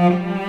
Mm-hmm.